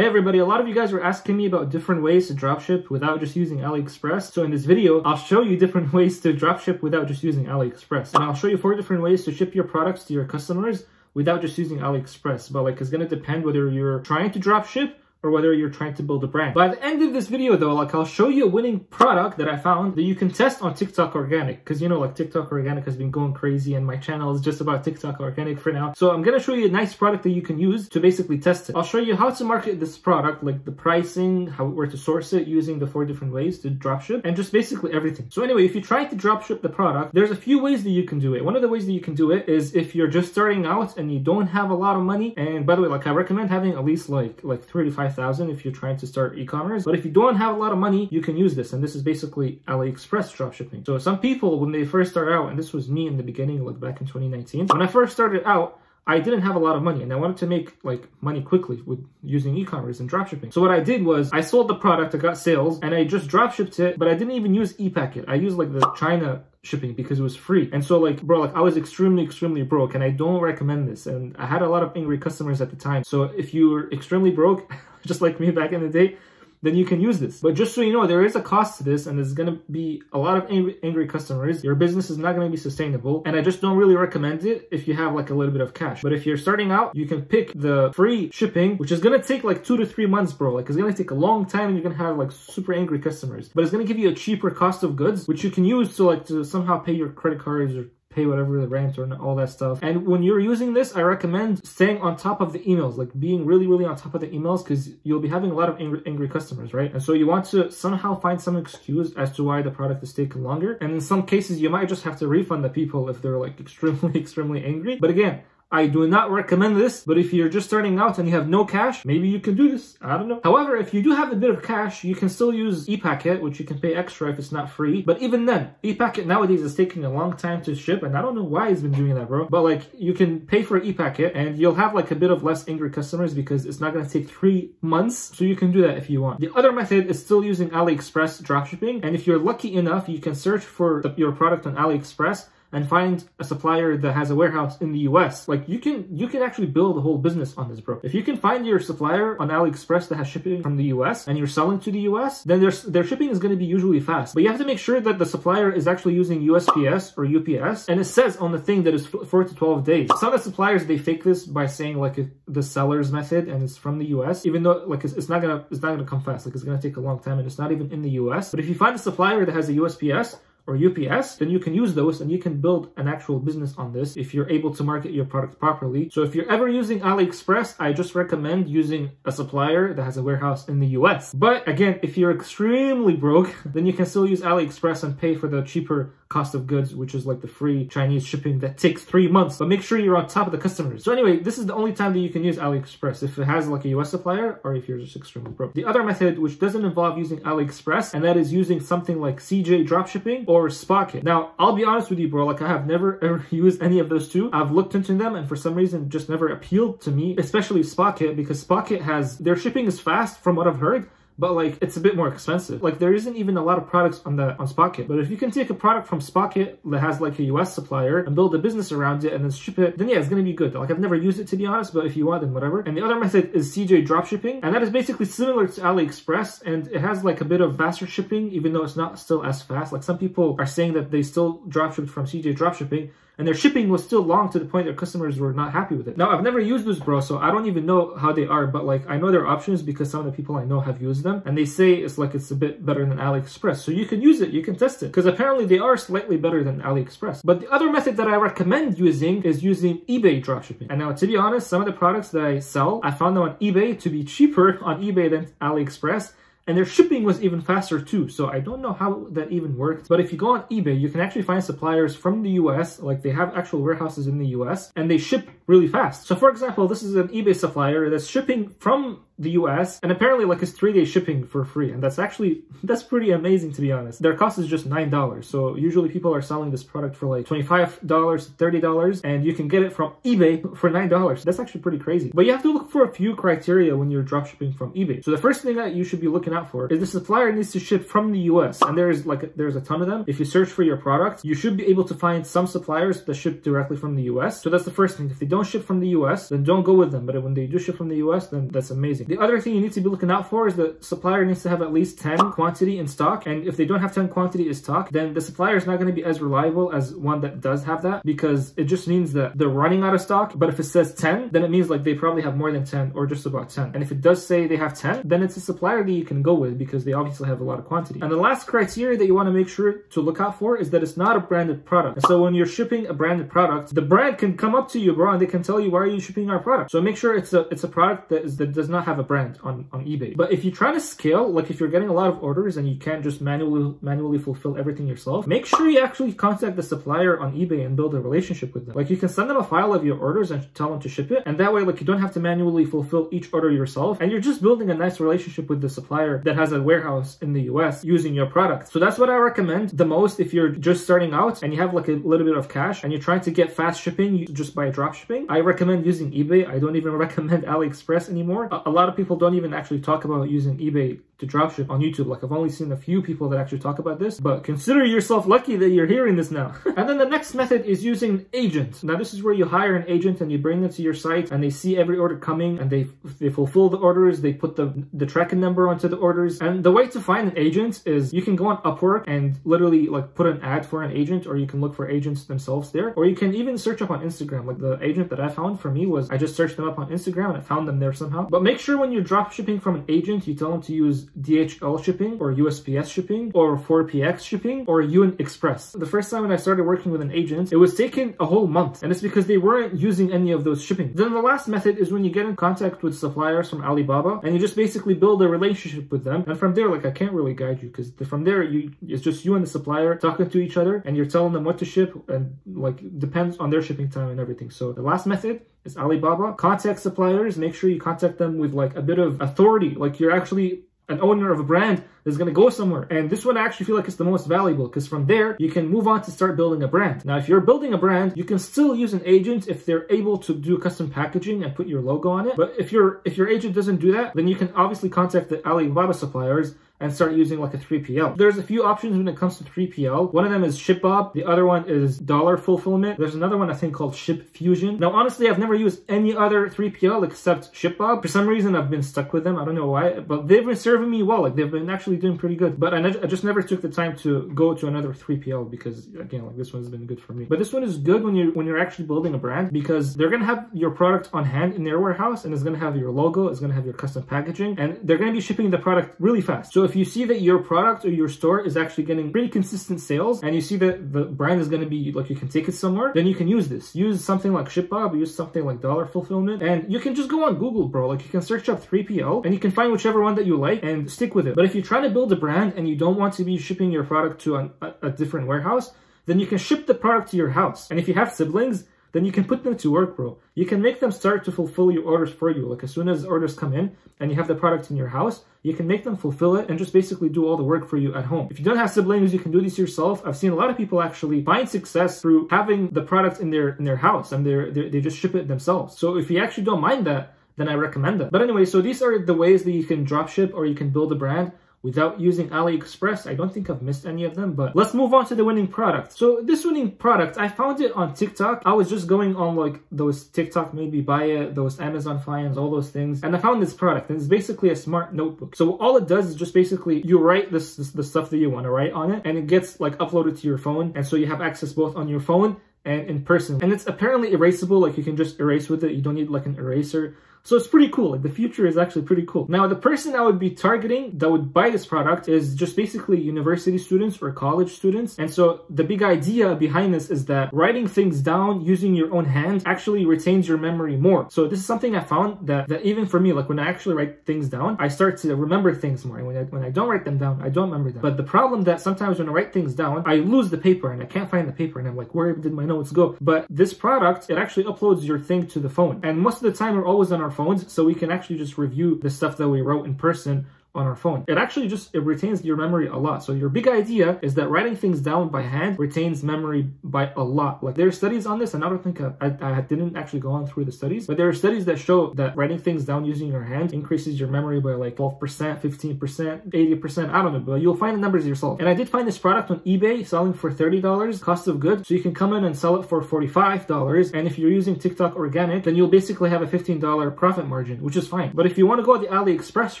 Hey everybody, a lot of you guys were asking me about different ways to dropship without just using AliExpress. So in this video, I'll show you different ways to dropship without just using AliExpress. And I'll show you four different ways to ship your products to your customers without just using AliExpress. But like, it's gonna depend whether you're trying to dropship or whether you're trying to build a brand. By the end of this video though, like I'll show you a winning product that I found that you can test on TikTok Organic. Because you know, like TikTok Organic has been going crazy and my channel is just about TikTok Organic for now. So I'm gonna show you a nice product that you can use to basically test it. I'll show you how to market this product, like the pricing, how where to source it using the four different ways to dropship, and just basically everything. So anyway, if you try to dropship the product, there's a few ways that you can do it. One of the ways that you can do it is if you're just starting out and you don't have a lot of money. And by the way, like I recommend having at least like like 35,000 if you're trying to start e-commerce. But if you don't have a lot of money, you can use this. And this is basically AliExpress dropshipping. So some people, when they first start out, and this was me in the beginning, like back in 2019, when I first started out, I didn't have a lot of money and I wanted to make like money quickly with using e-commerce and dropshipping. So what I did was I sold the product, I got sales and I just dropshipped it, but I didn't even use ePacket. I used like the China shipping because it was free. And so like, bro, like I was extremely, extremely broke and I don't recommend this. And I had a lot of angry customers at the time. So if you're extremely broke, just like me back in the day, then you can use this. But just so you know, there is a cost to this and there's going to be a lot of angry, angry customers. Your business is not going to be sustainable. And I just don't really recommend it if you have like a little bit of cash. But if you're starting out, you can pick the free shipping, which is going to take like two to three months, bro. Like it's going to take a long time and you're going to have like super angry customers. But it's going to give you a cheaper cost of goods, which you can use to like to somehow pay your credit cards or pay whatever the rent or all that stuff. And when you're using this, I recommend staying on top of the emails, like being really, really on top of the emails because you'll be having a lot of angry, angry customers, right? And so you want to somehow find some excuse as to why the product is taking longer. And in some cases, you might just have to refund the people if they're like extremely, extremely angry. But again, I do not recommend this, but if you're just starting out and you have no cash, maybe you can do this. I don't know. However, if you do have a bit of cash, you can still use ePacket, which you can pay extra if it's not free. But even then, ePacket nowadays is taking a long time to ship, and I don't know why it's been doing that, bro. But like, you can pay for ePacket, and you'll have like a bit of less angry customers because it's not gonna take three months. So you can do that if you want. The other method is still using AliExpress dropshipping, and if you're lucky enough, you can search for the, your product on AliExpress and find a supplier that has a warehouse in the US. Like you can you can actually build a whole business on this, bro. If you can find your supplier on AliExpress that has shipping from the US and you're selling to the US, then their their shipping is going to be usually fast. But you have to make sure that the supplier is actually using USPS or UPS, and it says on the thing that it's four to twelve days. Some of the suppliers they fake this by saying like the seller's method and it's from the US, even though like it's, it's not gonna it's not gonna come fast. Like it's gonna take a long time and it's not even in the US. But if you find a supplier that has a USPS or UPS, then you can use those and you can build an actual business on this if you're able to market your product properly. So if you're ever using AliExpress, I just recommend using a supplier that has a warehouse in the US. But again, if you're extremely broke, then you can still use AliExpress and pay for the cheaper cost of goods, which is like the free Chinese shipping that takes three months. But make sure you're on top of the customers. So anyway, this is the only time that you can use AliExpress if it has like a US supplier or if you're just extremely broke. The other method, which doesn't involve using AliExpress, and that is using something like CJ dropshipping or Spocket. Now, I'll be honest with you, bro, like I have never ever used any of those two. I've looked into them and for some reason just never appealed to me, especially Spocket because Spocket has, their shipping is fast from what I've heard, but like it's a bit more expensive. Like there isn't even a lot of products on the on Spocket. But if you can take a product from Spocket that has like a US supplier and build a business around it and then ship it, then yeah, it's gonna be good. Like I've never used it to be honest, but if you want, then whatever. And the other method is CJ dropshipping, and that is basically similar to AliExpress, and it has like a bit of faster shipping, even though it's not still as fast. Like some people are saying that they still dropshipped from CJ dropshipping, and their shipping was still long to the point their customers were not happy with it. Now, I've never used those, bro, so I don't even know how they are, but like I know their options because some of the people I know have used them, and they say it's like it's a bit better than AliExpress. So you can use it, you can test it, because apparently they are slightly better than AliExpress. But the other method that I recommend using is using eBay dropshipping. And now, to be honest, some of the products that I sell, I found them on eBay to be cheaper on eBay than AliExpress and their shipping was even faster too. So I don't know how that even worked. But if you go on eBay, you can actually find suppliers from the US, like they have actual warehouses in the US, and they ship really fast. So for example, this is an eBay supplier that's shipping from the US and apparently like it's three day shipping for free and that's actually that's pretty amazing to be honest. Their cost is just nine dollars so usually people are selling this product for like 25 dollars 30 dollars and you can get it from ebay for nine dollars. That's actually pretty crazy. But you have to look for a few criteria when you're drop shipping from ebay. So the first thing that you should be looking out for is the supplier needs to ship from the us and there's like there's a ton of them. If you search for your product you should be able to find some suppliers that ship directly from the us so that's the first thing. If they don't ship from the us then don't go with them. But when they do ship from the us then that's amazing The other thing you need to be looking out for is the supplier needs to have at least 10 quantity in stock. And if they don't have 10 quantity in stock, then the supplier is not going to be as reliable as one that does have that because it just means that they're running out of stock. But if it says 10, then it means like they probably have more than 10 or just about 10. And if it does say they have 10, then it's a supplier that you can go with because they obviously have a lot of quantity. And the last criteria that you want to make sure to look out for is that it's not a branded product. And so when you're shipping a branded product, the brand can come up to you, bro, and they can tell you, why are you shipping our product? So make sure it's a it's a product that is that does not have a brand on, on eBay. But if you're trying to scale, like if you're getting a lot of orders and you can't just manually manually fulfill everything yourself, make sure you actually contact the supplier on eBay and build a relationship with them. Like you can send them a file of your orders and tell them to ship it. And that way, like you don't have to manually fulfill each order yourself. And you're just building a nice relationship with the supplier that has a warehouse in the US using your product. So that's what I recommend the most if you're just starting out and you have like a little bit of cash and you're trying to get fast shipping just by drop shipping. I recommend using eBay. I don't even recommend AliExpress anymore. A, a lot of people don't even actually talk about using eBay to dropship on YouTube. Like I've only seen a few people that actually talk about this, but consider yourself lucky that you're hearing this now. and then the next method is using an agent. Now this is where you hire an agent and you bring them to your site and they see every order coming and they they fulfill the orders, they put the, the tracking number onto the orders. And the way to find an agent is you can go on Upwork and literally like put an ad for an agent or you can look for agents themselves there. Or you can even search up on Instagram. Like the agent that I found for me was I just searched them up on Instagram and I found them there somehow. But make sure when you're drop shipping from an agent, you tell them to use DHL shipping or USPS shipping or 4PX shipping or YunExpress. The first time when I started working with an agent, it was taking a whole month and it's because they weren't using any of those shipping. Then the last method is when you get in contact with suppliers from Alibaba and you just basically build a relationship with them. And from there, like I can't really guide you because from there, you it's just you and the supplier talking to each other and you're telling them what to ship and like depends on their shipping time and everything. So the last method is Alibaba. Contact suppliers, make sure you contact them with like a bit of authority. Like you're actually an owner of a brand that's going to go somewhere. And this one I actually feel like it's the most valuable because from there you can move on to start building a brand. Now, if you're building a brand, you can still use an agent if they're able to do custom packaging and put your logo on it. But if your if your agent doesn't do that, then you can obviously contact the Alibaba suppliers and start using like a 3PL. There's a few options when it comes to 3PL. One of them is ShipBob. The other one is Dollar Fulfillment. There's another one I think called ShipFusion. Now, honestly, I've never used any other 3PL except ShipBob. For some reason, I've been stuck with them. I don't know why, but they've been serving me well. Like they've been actually doing pretty good. But I, I just never took the time to go to another 3PL because again, like this one's been good for me. But this one is good when you're when you're actually building a brand because they're gonna have your product on hand in their warehouse and it's gonna have your logo, it's gonna have your custom packaging, and they're gonna be shipping the product really fast. So if you see that your product or your store is actually getting pretty consistent sales and you see that the brand is going to be like you can take it somewhere, then you can use this. Use something like ShipBob, use something like Dollar Fulfillment, and you can just go on Google, bro. Like you can search up 3PL and you can find whichever one that you like and stick with it. But if you try to build a brand and you don't want to be shipping your product to an, a, a different warehouse, then you can ship the product to your house. And if you have siblings, then you can put them to work, bro. You can make them start to fulfill your orders for you. Like as soon as orders come in and you have the product in your house, you can make them fulfill it and just basically do all the work for you at home. If you don't have siblings, you can do this yourself. I've seen a lot of people actually find success through having the product in their in their house and they they just ship it themselves. So if you actually don't mind that, then I recommend that. But anyway, so these are the ways that you can drop ship or you can build a brand without using AliExpress. I don't think I've missed any of them, but let's move on to the winning product. So this winning product, I found it on TikTok. I was just going on like those TikTok, maybe buy it, those Amazon finds, all those things. And I found this product and it's basically a smart notebook. So all it does is just basically you write this, this the stuff that you want to write on it and it gets like uploaded to your phone. And so you have access both on your phone and in person. And it's apparently erasable, like you can just erase with it. You don't need like an eraser. So it's pretty cool. Like the future is actually pretty cool. Now, the person I would be targeting that would buy this product is just basically university students or college students. And so the big idea behind this is that writing things down using your own hand actually retains your memory more. So this is something I found that, that even for me, like when I actually write things down, I start to remember things more. And when I, when I don't write them down, I don't remember them. But the problem that sometimes when I write things down, I lose the paper and I can't find the paper and I'm like, where did my notes go? But this product, it actually uploads your thing to the phone. And most of the time we're always on our phones, so we can actually just review the stuff that we wrote in person on our phone. It actually just it retains your memory a lot. So your big idea is that writing things down by hand retains memory by a lot. Like there are studies on this, and I don't think I, I, I didn't actually go on through the studies, but there are studies that show that writing things down using your hand increases your memory by like 12%, 15%, 80%. I don't know, but you'll find the numbers yourself. And I did find this product on eBay selling for $30 cost of goods. So you can come in and sell it for $45. And if you're using TikTok organic, then you'll basically have a $15 profit margin, which is fine. But if you want to go the AliExpress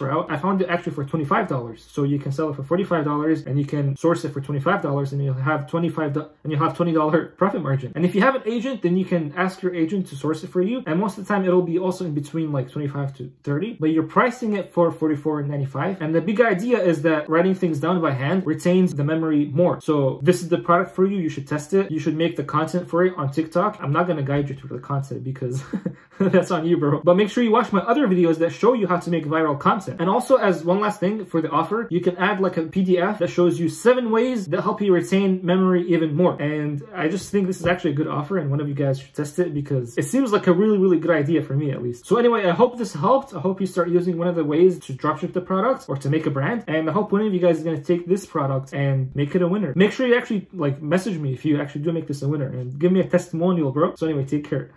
route, I found it actually for $25. So you can sell it for $45 and you can source it for $25 and you'll have $25, and you'll have $20 profit margin. And if you have an agent, then you can ask your agent to source it for you. And most of the time it'll be also in between like 25 to 30, but you're pricing it for 44.95. And the big idea is that writing things down by hand retains the memory more. So this is the product for you. You should test it. You should make the content for it on TikTok. I'm not going to guide you through the content because that's on you, bro. But make sure you watch my other videos that show you how to make viral content. And also as one last thing for the offer, you can add like a PDF that shows you seven ways that help you retain memory even more. And I just think this is actually a good offer and one of you guys should test it because it seems like a really, really good idea for me at least. So anyway, I hope this helped. I hope you start using one of the ways to dropship the product or to make a brand. And I hope one of you guys is going to take this product and make it a winner. Make sure you actually like message me if you actually do make this a winner and give me a testimonial, bro. So anyway, take care.